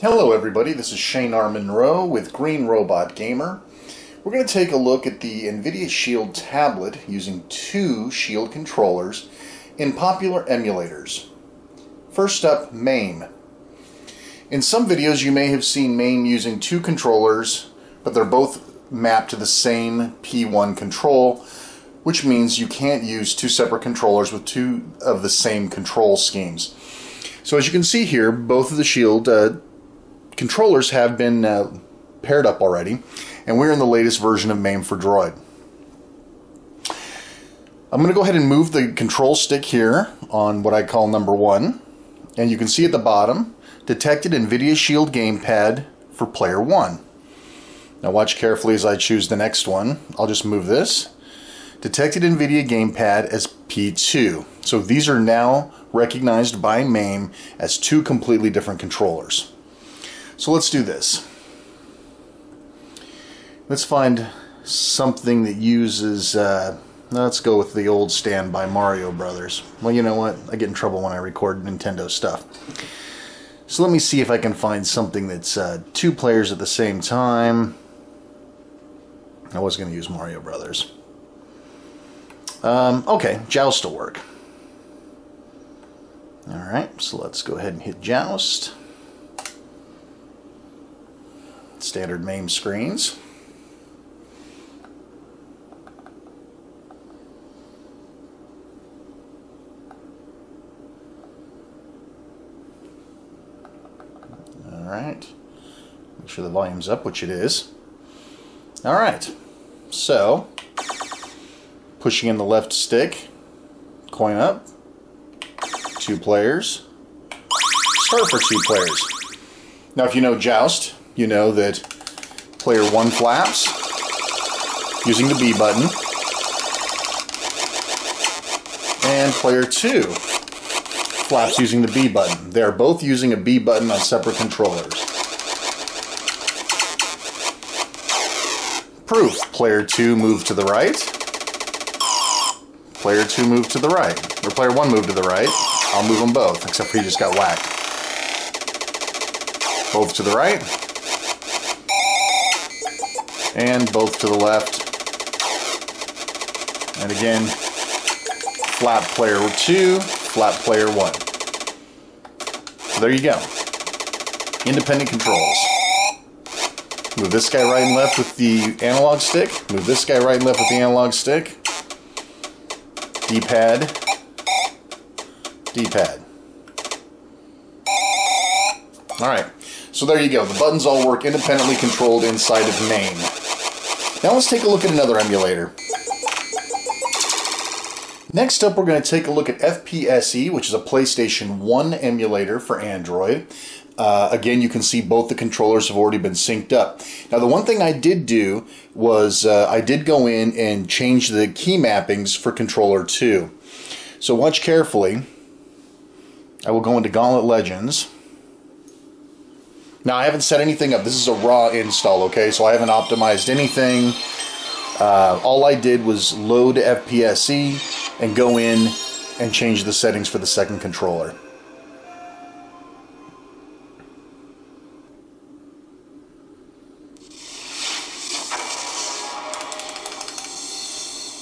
Hello everybody, this is Shane R. Monroe with Green Robot Gamer. We're going to take a look at the NVIDIA Shield tablet using two Shield controllers in popular emulators. First up, MAME. In some videos you may have seen MAME using two controllers, but they're both mapped to the same P1 control, which means you can't use two separate controllers with two of the same control schemes. So as you can see here, both of the Shield uh, controllers have been uh, paired up already, and we're in the latest version of MAME4Droid. I'm going to go ahead and move the control stick here on what I call number one, and you can see at the bottom, detected NVIDIA Shield gamepad for player one. Now watch carefully as I choose the next one. I'll just move this. Detected NVIDIA gamepad as P2. So these are now recognized by MAME as two completely different controllers. So let's do this. Let's find something that uses, uh, let's go with the old standby Mario Brothers. Well, you know what? I get in trouble when I record Nintendo stuff. So let me see if I can find something that's uh, two players at the same time. I was going to use Mario Brothers. Um, okay, Joust will work. Alright, so let's go ahead and hit Joust. Standard MAME screens. Alright, make sure the volume's up, which it is. Alright, so pushing in the left stick, coin up, two players, start for two players. Now if you know Joust, you know that player one flaps using the B button, and player two flaps using the B button. They are both using a B button on separate controllers. Proof. Player 2 move to the right. Player 2 move to the right. Or player 1 move to the right. I'll move them both, except for he just got whacked. Both to the right. And both to the left. And again, flap player 2, flap player 1. So there you go. Independent controls. Move this guy right and left with the analog stick. Move this guy right and left with the analog stick. D-pad. D-pad. Alright, so there you go. The buttons all work independently controlled inside of MAME. Now let's take a look at another emulator. Next up, we're going to take a look at FPSE, which is a PlayStation 1 emulator for Android. Uh, again, you can see both the controllers have already been synced up. Now, the one thing I did do was uh, I did go in and change the key mappings for controller 2. So watch carefully. I will go into Gauntlet Legends. Now, I haven't set anything up. This is a raw install, okay? So I haven't optimized anything. Uh, all I did was load FPSE and go in and change the settings for the second controller.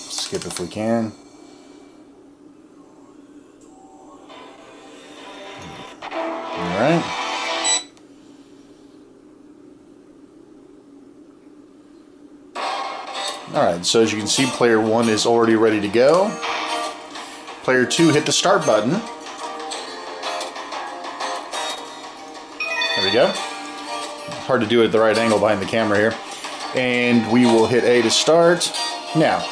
Skip if we can. Alright. Alright, so as you can see, player 1 is already ready to go. Player 2, hit the start button. There we go. Hard to do it at the right angle behind the camera here. And we will hit A to start. Now,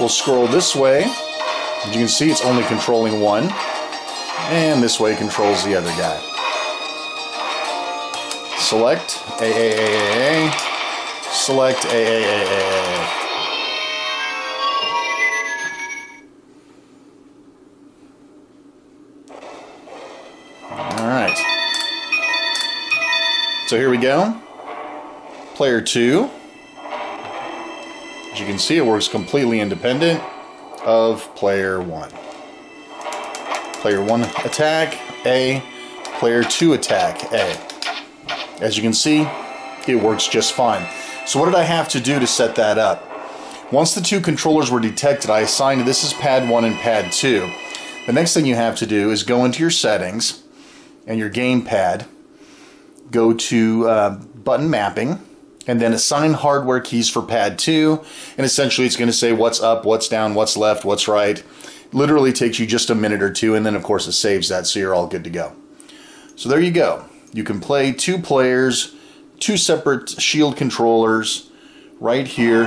we'll scroll this way. As you can see, it's only controlling one. And this way controls the other guy. Select AAAA. Select AAAA. So here we go. Player 2. As you can see, it works completely independent of player 1. Player 1 attack, A. Player 2 attack, A. As you can see, it works just fine. So what did I have to do to set that up? Once the two controllers were detected, I assigned this is pad 1 and pad 2. The next thing you have to do is go into your settings and your gamepad, go to uh, button mapping, and then assign hardware keys for pad 2 and essentially it's going to say what's up what's down what's left what's right. Literally takes you just a minute or two and then of course it saves that so you're all good to go. So there you go. You can play two players two separate shield controllers right here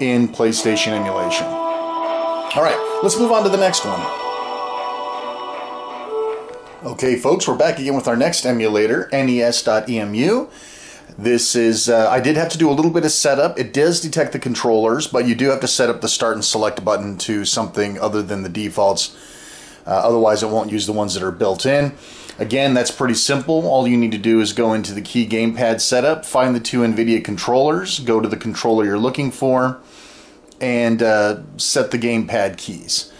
in PlayStation emulation. All right let's move on to the next one okay folks we're back again with our next emulator nes.emu this is, uh, I did have to do a little bit of setup. It does detect the controllers, but you do have to set up the start and select button to something other than the defaults. Uh, otherwise, it won't use the ones that are built in. Again, that's pretty simple. All you need to do is go into the key gamepad setup, find the two NVIDIA controllers, go to the controller you're looking for, and uh, set the gamepad keys.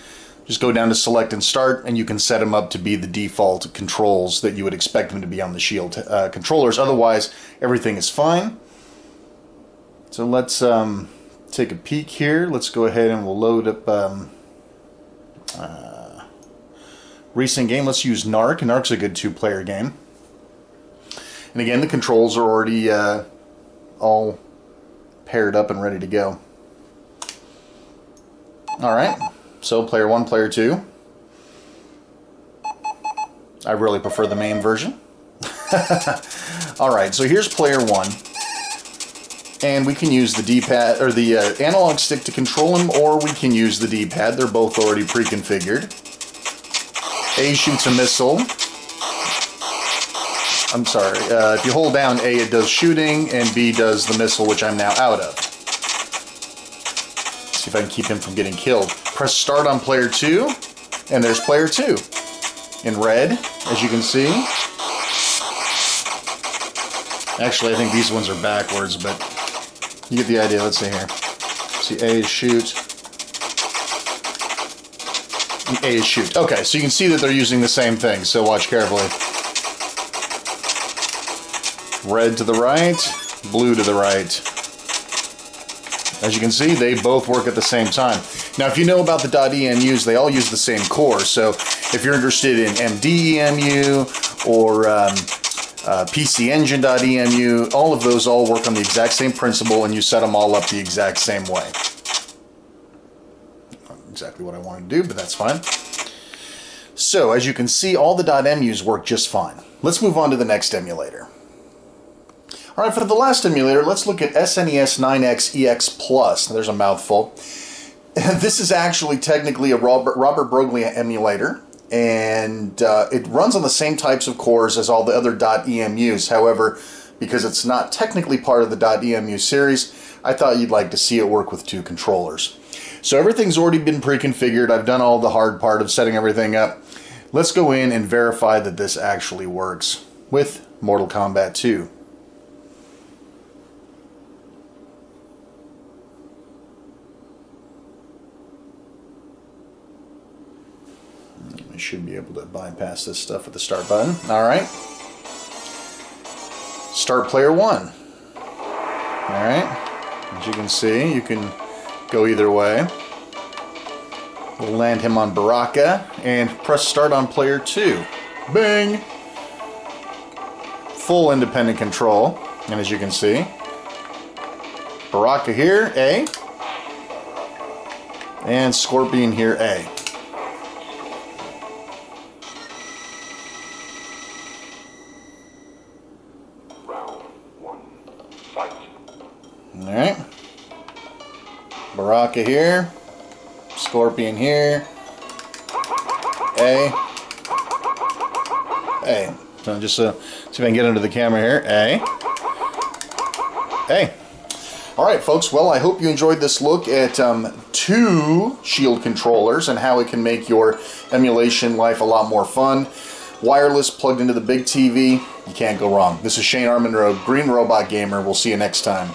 Just go down to select and start and you can set them up to be the default controls that you would expect them to be on the Shield uh, controllers. Otherwise, everything is fine. So let's um, take a peek here. Let's go ahead and we'll load up um, uh, recent game. Let's use Narc. Narc's a good two-player game. And again, the controls are already uh, all paired up and ready to go. All right. So player one, player two. I really prefer the MAME version. Alright, so here's player one. And we can use the D-pad, or the uh, analog stick to control him, or we can use the D-pad. They're both already pre-configured. A shoots a missile. I'm sorry, uh, if you hold down A, it does shooting, and B does the missile, which I'm now out of. See if I can keep him from getting killed. Press start on player two, and there's player two in red, as you can see. Actually, I think these ones are backwards, but you get the idea. Let's see here. See, A is shoot. And A is shoot. Okay, so you can see that they're using the same thing, so watch carefully. Red to the right, blue to the right. As you can see, they both work at the same time. Now, if you know about the .emus, they all use the same core. So if you're interested in MDEMU or um, uh, PCEngine.emu, all of those all work on the exact same principle and you set them all up the exact same way. Not exactly what I want to do, but that's fine. So, as you can see, all the .emus work just fine. Let's move on to the next emulator. All right, for the last emulator, let's look at SNES 9X EX Plus. There's a mouthful. this is actually technically a Robert, Robert Broglia emulator, and uh, it runs on the same types of cores as all the other .emus. However, because it's not technically part of the .emu series, I thought you'd like to see it work with two controllers. So everything's already been pre-configured. I've done all the hard part of setting everything up. Let's go in and verify that this actually works with Mortal Kombat 2. I should be able to bypass this stuff with the start button. All right. Start player one. All right. As you can see, you can go either way. We'll land him on Baraka and press start on player two. Bing! Full independent control. And as you can see, Baraka here, A. And Scorpion here, A. Alright. Baraka here. Scorpion here. A. A. So just uh, see if I can get under the camera here. A. A. Alright folks, well I hope you enjoyed this look at um, two Shield controllers and how it can make your emulation life a lot more fun. Wireless plugged into the big TV, you can't go wrong. This is Shane R. Monroe, Green Robot Gamer. We'll see you next time.